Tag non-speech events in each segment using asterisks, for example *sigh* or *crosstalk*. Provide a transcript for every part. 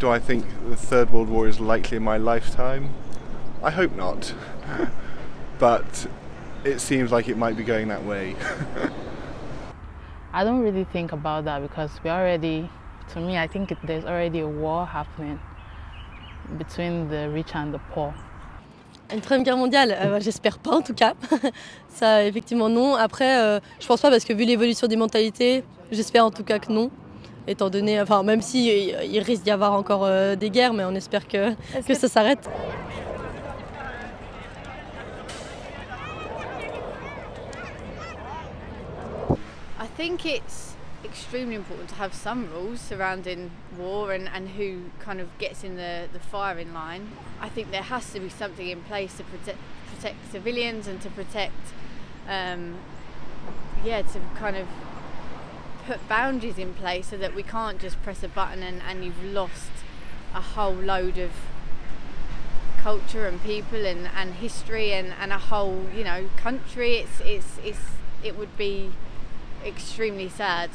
Do I think the Third World War is likely in my lifetime? I hope not. *laughs* but it seems like it might be going that way. *laughs* I don't really think about that because we already, to me, I think there's already a war happening between the rich and the poor. Une troisième guerre mondiale, euh, *laughs* j'espère pas en tout cas. Ça, effectivement, non. Après, euh, je pense pas parce que vu l'évolution des mentalités, j'espère en tout cas que non. Étant donné, enfin, même si il risque d'y avoir encore euh, des guerres, mais on espère que, que ça s'arrête. I think it's extremely important to have some rules surrounding war and, and who kind of gets in the, the firing line. I think there has to be something in place to protect, protect civilians and to protect, um, yeah, to kind of put boundaries in place so that we can't just press a button and, and you've lost a whole load of culture and people and, and history and, and a whole, you know, country. It's, it's, it's, it would be extremely sad.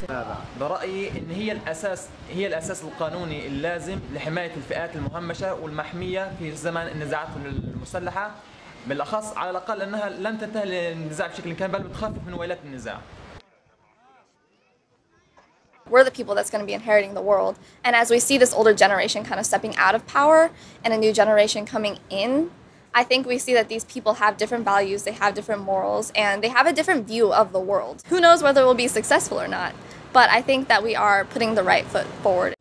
برأيي إن هي الأساس هي الأساس القانوني اللازم لحماية الفئات المهمشة والمحمية في زمن النزاعات المسلحة بالأخص على الأقل أنها لن تنتهي النزاع بشكل كامل بل بتخفف من ويلات النزاع. We're the people that's going to be inheriting the world. And as we see this older generation kind of stepping out of power and a new generation coming in, I think we see that these people have different values, they have different morals, and they have a different view of the world. Who knows whether we'll be successful or not, but I think that we are putting the right foot forward.